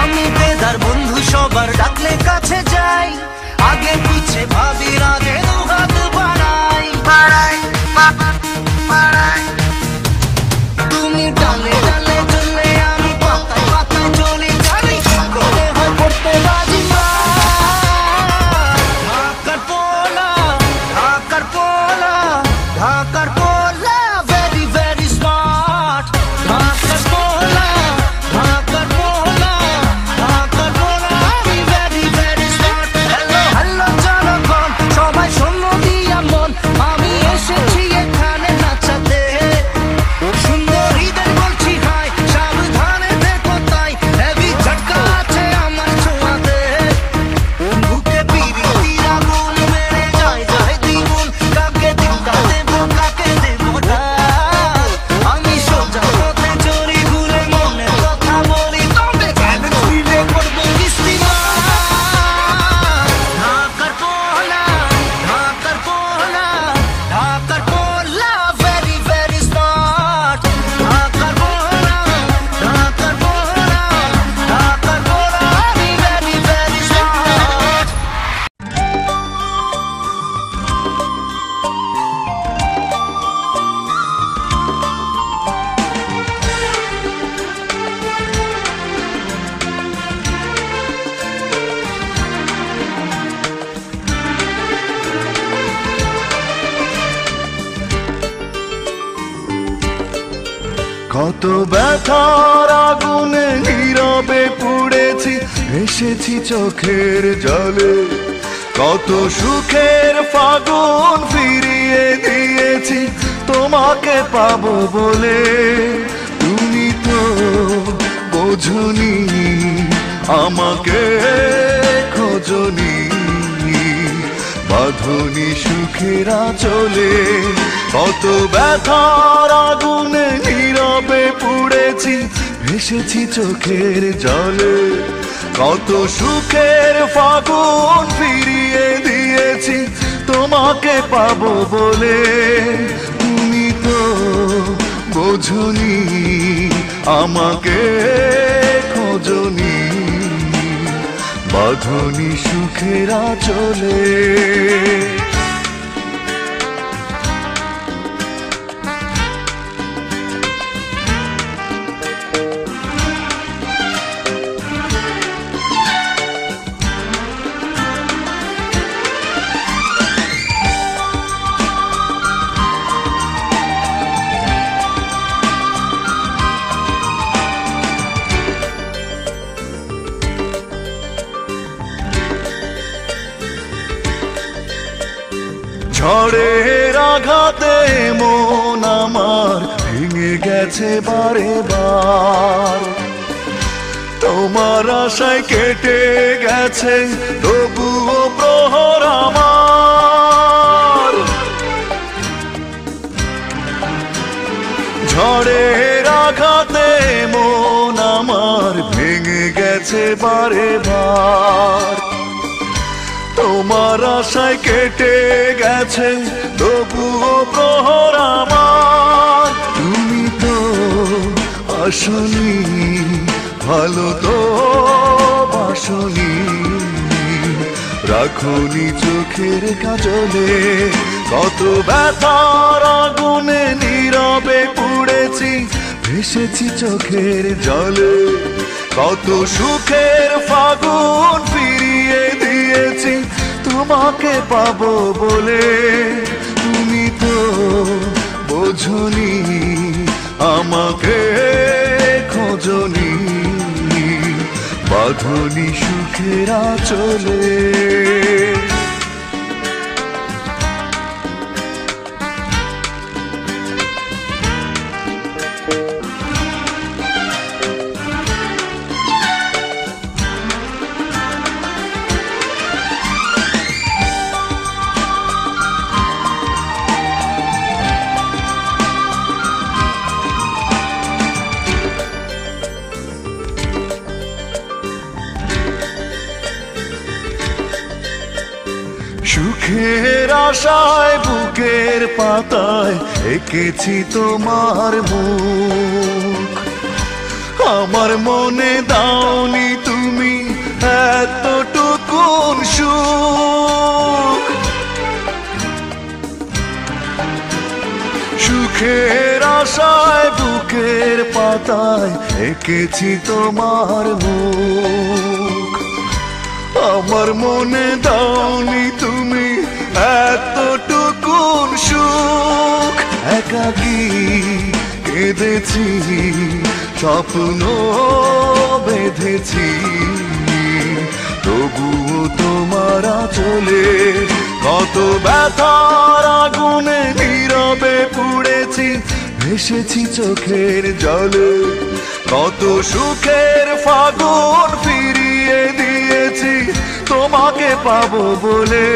আমি বেদার বন্ধু সবার ডাকলে কাছে যাই। আগে পিছে ভাবিরা কত ব্যথার আগুন নীরবে পুড়েছি, এসেছি চোখের জলে। কত সুখের ফাগুন ফিরিয়ে দিয়েছি, তোমাকে পাব বলে। তুমি তো বোঝনি, আমাকে খোঁজনি। বাঁধনি সুখেরা চলে কত ব্যথার আগুন নীরবে পুড়েছি, ভেসেছি চোখের জলে। কত সুখের ফাগুন ফিরিয়ে দিয়েছি, তোমাকে পাবো বলে। তুমি তো বোঝনি, আমাকে খোঁজনি। বাঁধনি সুখেরা চলে ঝড়ের আঘাতে মন আমার ভেঙে গেছে বারে বার। তোমার আশায় কেটে গেছে, তবুও প্রহর আমার। ঝড়ের আঘাতে মন আমার ভেঙে গেছে বারে বার। আশায় কেটে গেছে, তবুও প্রহর আমার। তুমি তো আসনি, ভালো তো বাসনি। রাখনি চোখের কাজলে, কত ব্যথার আগুনে নীরবে পুড়েছি, ভেসেছি চোখের জলে। কত সুখের ফাগুন ফিরিয়ে তোমাকে পাবো বলে তুমি তো বোঝনি আমাকে খোঁজনি বাঁধনি সুখেরা চলে সুখের আশায় বুকের পাতায় এঁকেছি তোমার মুখ। আমার মনে দাওনি তুমি এতটুকুন সুখ। সুখের আশায় বুকের পাতায় এঁকেছি তোমার মুখ। আমার মনে দাওনি তুমি এতটুকুন সুখ। একাকি কেঁদেছি, স্বপ্ন বেঁধেছি। তবুও তোমার চলে কত ব্যথার আগুনে নীরবে পুড়েছি। ভেসেছি চোখের জলে কত সুখের ফাগুন ফিরিয়ে দিয়েছি তোমাকে পাবো বলে।